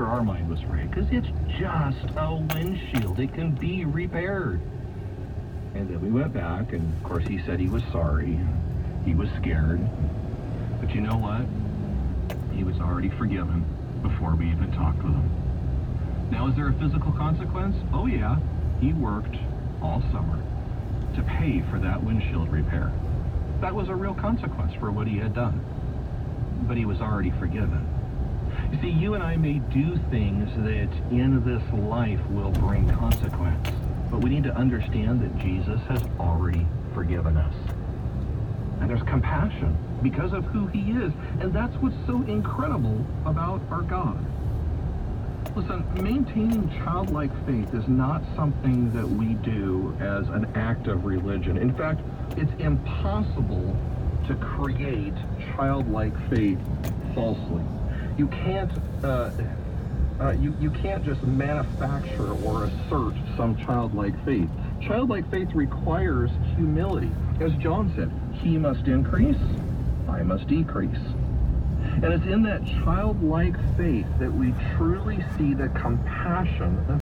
sure our mind was right because it's just a windshield. It can be repaired. And then we went back, and of course, he said he was sorry. He was scared. But you know what? He was already forgiven before we even talked with him. Now, is there a physical consequence? Oh, yeah. He worked all summer to pay for that windshield repair. That was a real consequence for what he had done. But he was already forgiven. See, you and I may do things that in this life will bring consequence. But we need to understand that Jesus has already forgiven us. And there's compassion because of who he is. And that's what's so incredible about our God. Listen, maintaining childlike faith is not something that we do as an act of religion. In fact, it's impossible to create childlike faith falsely. You can't uh, uh, you, you can't just manufacture or assert some childlike faith. Childlike faith requires humility. As John said, he must increase, I must decrease. And it's in that childlike faith that we truly see the compassion of